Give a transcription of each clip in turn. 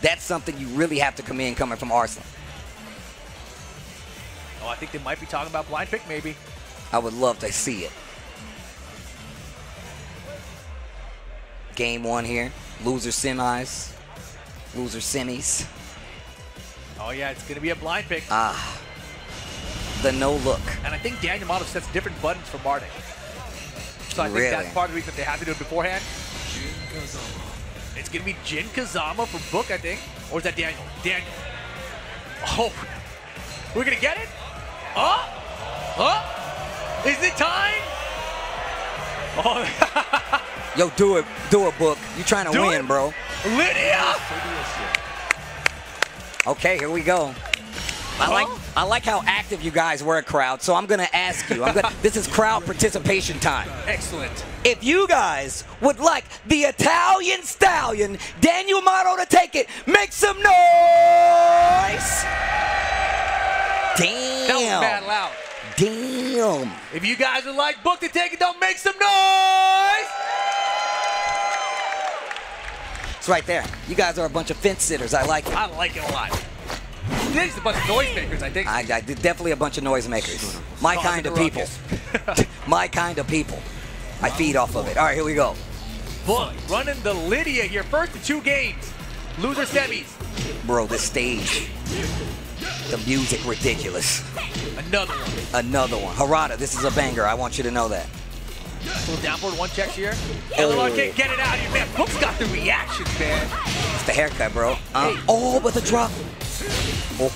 That's something you really have to commend coming from Arslan. Oh, I think they might be talking about blind pick maybe. I would love to see it. Game one here. Loser semis. Loser semis. Oh yeah, it's gonna be a blind pick. Ah. The no look. And I think Danielmado sets different buttons for Marduk. So I think that's part of the reason that they have to do it beforehand. It's gonna be Jin Kazama for Book, I think. Or is that Daniel? Daniel. Oh, we're gonna get it? Oh, oh, is it time? Oh, Yo, do it. Do it, Book. You trying to Do win, it. bro. Lidia! Okay, here we go. I like Huh? I like how active you guys were, a crowd. So I'm gonna ask you. I'm gonna. this is crowd participation time. Excellent. If you guys would like the Italian stallion Danielmado to take it, make some noise. Damn. That was Damn. loud. Damn. If you guys would like Book to take it, don't make some noise! It's right there. You guys are a bunch of fence sitters. I like it. I like it a lot. Are a bunch of noisemakers, I think. I, I definitely a bunch of noisemakers. My kind of people. My kind of people. I feed off of it. All right, here we go. Book running the Lidia here. First of two games. Loser semis. Bro, the stage. The music ridiculous. Another one. Another one. Harada, this is a banger. I want you to know that. Little downward one checks here. Oh. Can't get it out of here, man. Book's got the reactions, man. It's the haircut, bro. Uh, Hey. Oh, but the drop. Oh.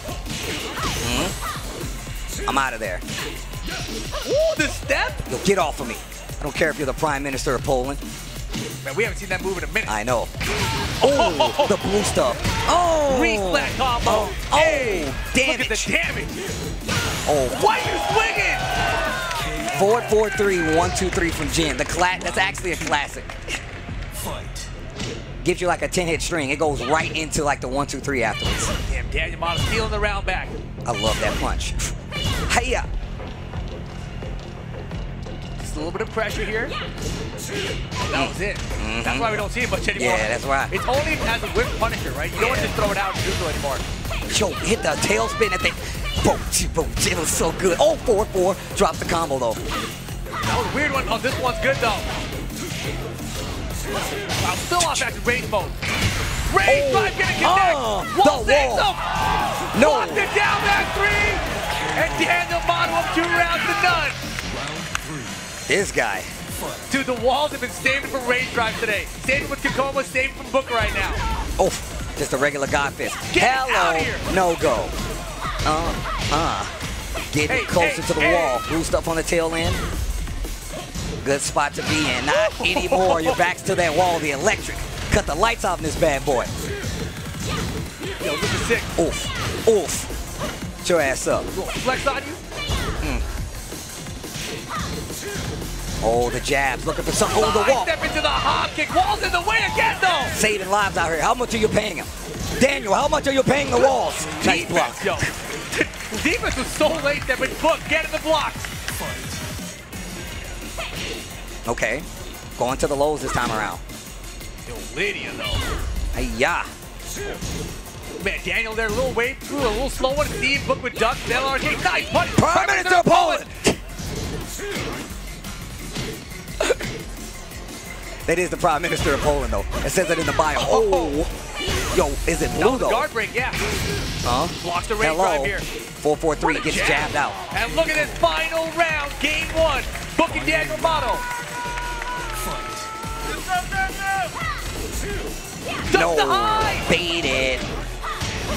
Mhm. I'm out of there. Ooh, the step. Yo, get off of me. I don't care if you're the prime minister of Poland. Man, we haven't seen that move in a minute. I know. Oh, the blue stuff. Oh. Flat combo. Oh, oh, hey, damage. Look at the damage. Oh, Why are you swinging? four, four, three, one, two, three from Jin. The cla- That's actually a classic. Gives you like a 10 hit string. It goes right into like the one, two, three afterwards. Damn, Danielmado stealing the round back. I love that punch. Hey, Hiya. Just a little bit of pressure here. That was it. That's why we don't see it much anymore. Mm-hmm. Yeah, that's why. It's only as a whip punisher, right? You don't want to just throw it out and neutral anymore. Yo, hit the tailspin at the. Boom, boom, it was so good. Oh, 4 4. Drops the combo though. That was a weird one. Oh, this one's good though. I'm still off active range mode. Range Oh, drive gonna connect. oh, wall the saves wall. him. No. Locked it down that three. And Daniel up two rounds to none. Round three. This guy. Dude, the walls have been saving from rage drive today. Saving with Kakoma, saving from Booker right now. Oh, just a regular God fist. Get Hello. out of here. No go. Uh, uh. Getting Hey, closer hey, to the hey. wall. Boost up on the tail end. Good spot to be in. Not anymore. Your back's to that wall. The electric. Cut the lights off in this bad boy. Yo, this is sick. Oof. Oof. Get your ass up. Flex on you? Oh, the jabs. Looking for something. Oh, the wall. step into the hop kick. Wall's in the way again, though. Saving lives out here. How much are you paying him? Daniel, how much are you paying the walls? Nice block. Defense, yo. Defense was so late there, but Book, get in the blocks. Okay. Going to the lows this time around. Yo, Lidia, though. Hey, yeah. Man, Daniel there, a little wave through, a little slow one. Steve, Book with duck. LRK, nice punch. Prime Minister of Poland. That is the Prime Minister of Poland, though. It says it in the bio. Oh. oh. Yo, is it That blue, though? guard break, yeah. Huh? Blocks the rage drive here. 443 What a gets jab. jabbed out. And look at this final round, game one. Book and Danielmado. No. Baited.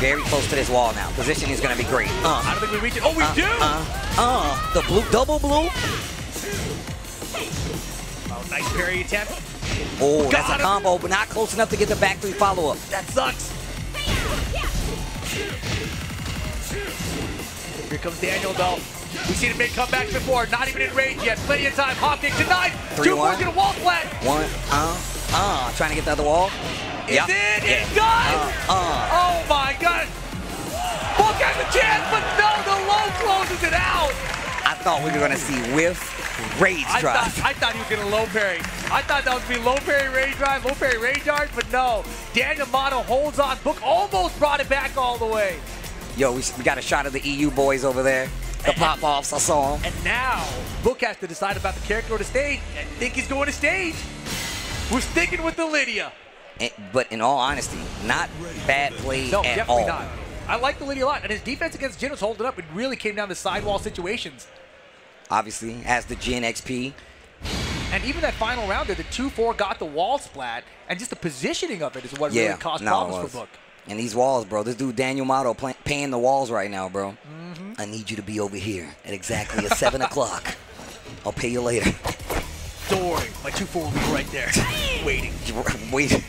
Very close to this wall now. Position is going to be great. Uh. I don't think we reach it. Oh, we Uh, do. uh, uh, the blue, double blue. Oh, nice parry attempt. Oh, that's Got a combo, but not close enough to get the back three follow up. That sucks. Here comes Daniel, though. We've seen him make comebacks before. Not even in range yet. Plenty of time. Hop kick denied. Three, Two more one. gonna wall flat. One, uh, uh, trying to get the other wall. Is Yep. it? Yeah. It's done. Uh, uh. Oh my God. Book has a chance, but no, the low closes it out. I thought we were gonna see whiff rage I drive. thought, I thought he was gonna low parry. I thought that was gonna be low parry rage drive, low parry rage guard, but no. Danielmado holds on. Book almost brought it back all the way. Yo, we, we got a shot of the EU boys over there. The pop offs, I saw them. And now, Book has to decide about the character on the stage. I think he's going to stage. We're sticking with the Lidia. But in all honesty, not bad play No, at definitely all. not. I like the Lidia a lot, and his defense against Jin was holding up. It really came down to sidewall situations. Obviously, as the Gen XP. And even that final round there, the 2-4 got the wall splat, and just the positioning of it is what Yeah, really caused no, problems for Book. And these walls, bro. This dude Danielmado play, paying the walls right now, bro. Mm-hmm. I need you to be over here at exactly at seven o'clock. I'll pay you later. Soaring. My 2-4 will be right there, waiting. Wait.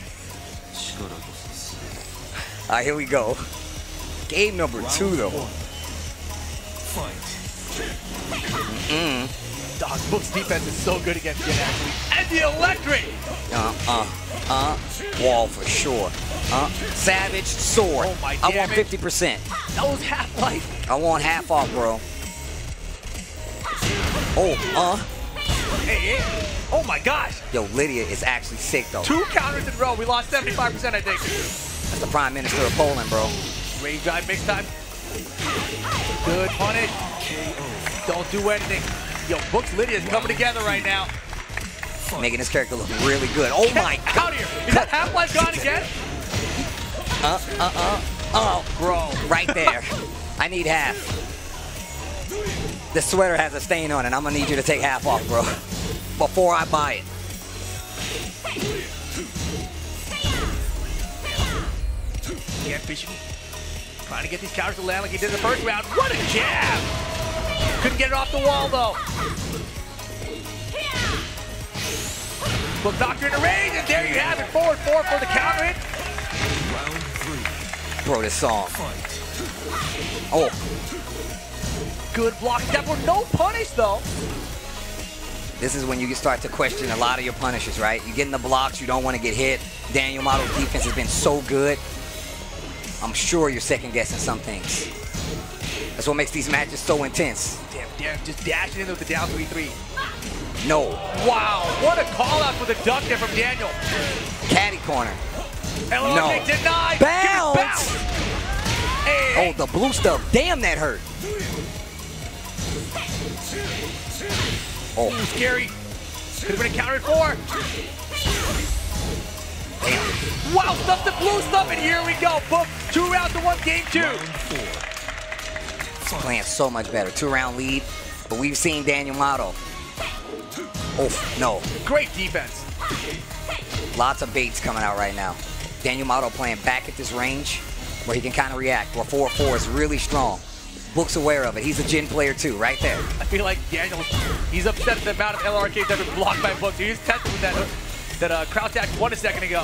All right, here we go. Game number two, though. Dog, Book's defense is so good against Jin, actually. And the electric! Uh, uh, uh. Wall for sure. Uh, Savage sword. Oh, my I want 50%. That was half-life. I want half off, bro. Oh, uh. Hey, hey. Oh my gosh. Yo, Lidia is actually sick, though. Two counters in a row. We lost 75%, I think. That's the Prime Minister of Poland, bro. Rage drive mix time. Good punish. Don't do anything. Yo, Book's Lidia is coming together right now. Making this character look really good. Oh my god. out here. Is that half-life gone again? Uh, uh, uh. Oh, Bro. right there. I need half. The sweater has a stain on it. I'm gonna need you to take half off, bro. Before I buy it. Again, fishing. Trying to get these counters to land like he did in the first round. What a jab! Couldn't get it off the wall, though. Book doctor in the range, and there you have it. Forward four for the counter hit. Bro, this song. Oh, Good block. That were no punish, though. This is when you start to question a lot of your punishes, right? You get in the blocks, you don't want to get hit. Danielmado's defense has been so good. I'm sure you're second guessing some things. That's what makes these matches so intense. Damn, damn, just dashing in with the down 3-3. No, Wow, what a call out for the duck there from Daniel. caddy corner. No. denied. Bounce. Bounce. Hey, Oh, the blue stuff. Damn, that hurt. Oh, Ooh, scary. Could have been a counter at four. damn. Wow, stuff the blue stuff, and here we go. Book two rounds to one, game two. Playing so much better. Two round lead. But we've seen Danielmado. Oh, no. Great defense. Lots of baits coming out right now. Danielmado playing back at this range where he can kind of react. Where 4-4 is really strong. Book's aware of it. He's a Jin player too, right there. I feel like Daniel, he's upset at the amount of LRKs that have been blocked by Book. He was tested with that, that uh, crouch act one a second ago.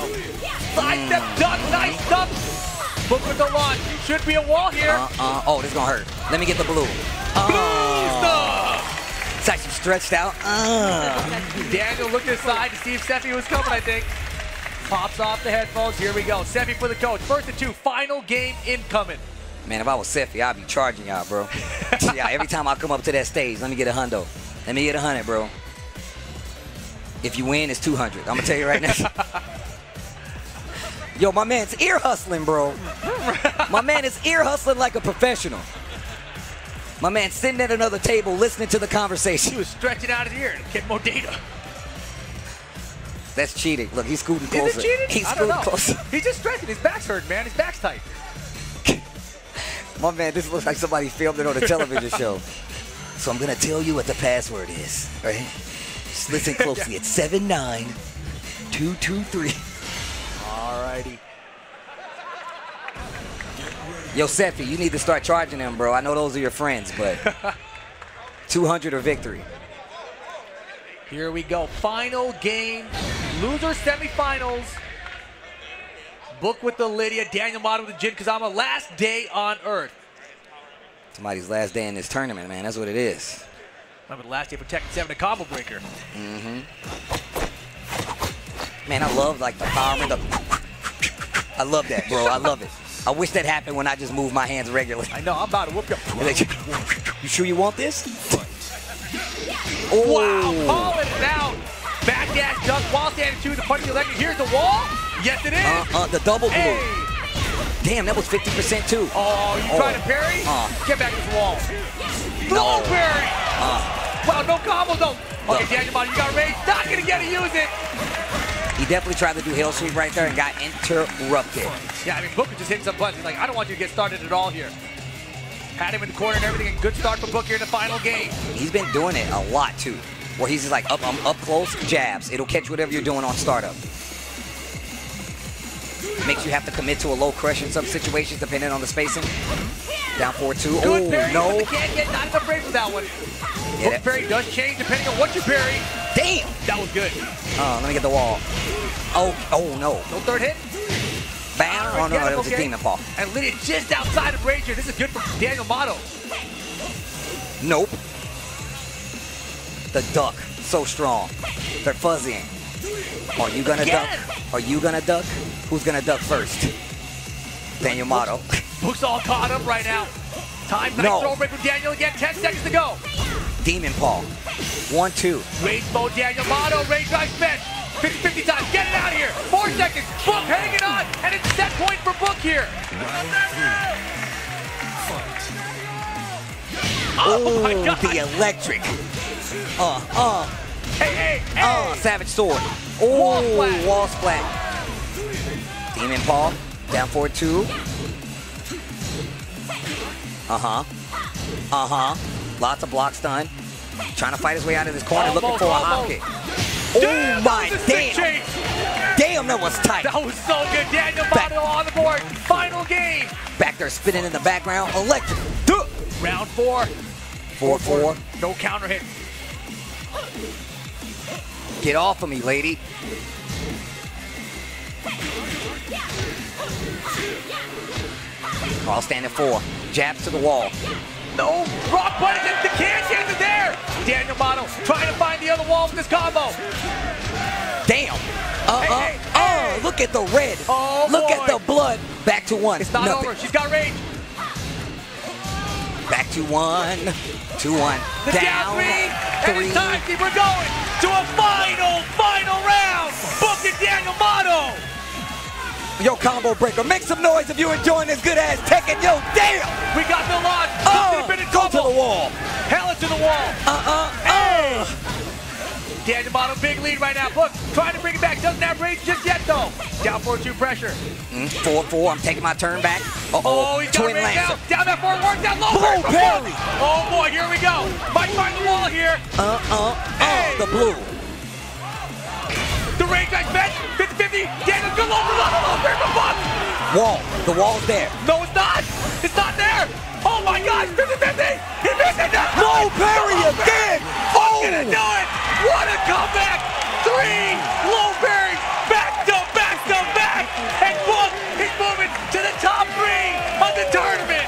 Side step duck, nice stuff. Book with the launch. Should be a wall here. Uh, uh, oh, this is gonna hurt. Let me get the blue. Blue Oh, stuff. it's actually stretched out. Uh. Daniel looked aside to see if Seppi was coming, I think. Pops off the headphones. Here we go. Seppi for the coach. First and two. Final game incoming. Man, if I was Sefi, I'd be charging y'all, bro. yeah, every time I come up to that stage, let me get a hundo. Let me get a hundred, bro. If you win, it's 200. I'm gonna tell you right now. Yo, my man's ear hustling, bro. My man is ear hustling like a professional. My man sitting at another table listening to the conversation. He was stretching out his ear to get more data. That's cheating. Look, he's scooting closer. Is it cheating? He's scooting closer. He's just stretching. His back's hurting, man. His back's tight. My man, this looks like somebody filmed it on a television show. So I'm gonna tell you what the password is, right? Just listen closely. It's seven nine two two three. Alrighty. Yo, Sefi, you need to start charging them, bro. I know those are your friends, but 200 or victory. Here we go. Final game. Loser semifinals. Book with the Lidia. Daniel Motto with the Jin Kazama. Last day on Earth. Somebody's last day in this tournament, man. That's what it is. Remember the last day for Tekken 7, a combo breaker. Mm-hmm. Man, I love like the power and the. I love that, bro. I love it. I wish that happened when I just move my hands regularly. I know. I'm about to whoop you. You sure you want this? Wow, Oh, calling it out. Back dash duck while standing two, the punch. Here's the wall. Yes, it is. Uh, uh, the double blue. hey. Damn, that was 50% too. Oh, you Oh. trying to parry? Uh. Get back to the wall. No. Low parry. Uh, Wow, no combos though. Okay. Daniel you got rage. Not gonna get to use it. he definitely tried to do hell sweep right there and got interrupted. Yeah, I mean, Booker just hit some buttons. He's like, I don't want you to get started at all here. Had him in the corner and everything. A good start for Booker in the final game. He's been doing it a lot too, where he's just like up, um, up close jabs. It'll catch whatever you're doing on startup. Makes you have to commit to a low crush in some situations depending on the spacing. Down 4-2. Oh, no. can't get not enough rage with that one. Yeah, that- parry does change depending on what you parry. Damn. That was good. Uh, let me get the wall. Oh, oh no. No third hit. Bam. Oh no, Get him, that was a demon paw. And Lidia just outside of range. This is good for Danielmado. Nope. The duck, so strong. They're fuzzying. Are you gonna Again. duck? Are you gonna duck? Who's gonna duck first? Danielmado. Book's all caught up right now. Time, nice No. throw break with Daniel again. 10 seconds to go. Demon Paw. One, two. Rage mode, Danielmado. Rage drive spent. 50-50 times. Get it out of here. Four seconds. Book hanging on. And it's set point for Book here. Oh, my God. the electric. Uh, uh, Hey, hey, hey. uh, savage sword. Oh, Wall splat. wall splat. Demon paw. Down four, two. Uh-huh. Uh-huh. Lots of blocks done. Trying to fight his way out of this corner, looking Almost, for a hop kick. Oh my damn. Damn, that was tight. That was so good. Daniel Back. On the board. Final game. Back there spinning in the background. Electric. Duh. Round four. Four, four. No counter hit. Get off of me, lady. I'll stand at four. Jabs to the wall. No, rock button, the can chance is there. Danielmado trying to find the other wall with this combo. Damn. Uh, Hey, uh, hey, uh, hey. look at the red. Oh, look boy. at the blood. Back to one. It's not Nothing. over. She's got rage. Back to one. Two, one. The down, three, and it's time. See, we're going to a final, final round. Book it, Danielmado. Yo, combo breaker. Make some noise if you're enjoying this good ass Tekken. Yo, damn. We got the launch. Oh, go to the wall. Hell to the wall. Uh, uh, uh. Danielmado, big lead right now. Book trying to bring it back. Doesn't have range just yet, though. Down 4-2 pressure. Mm, four, four. I'm taking my turn back. Oh, Uh-oh. he's got Twin range down. Down that forward work, down low. Blue parry from parry. Book. Oh, boy, here we go. Might find the wall here. Uh, uh, Hey. uh. The blue. The range guys bet. 50-50. Daniel, good low, good low, good low. From Book. Wall. The wall's there. No, it's not. It's not there. Oh, my gosh. 50-50. He missed it. That's No parry again. gonna do it. What a comeback three. Low parry back to back to back. And look—he's moving to the top three of the tournament.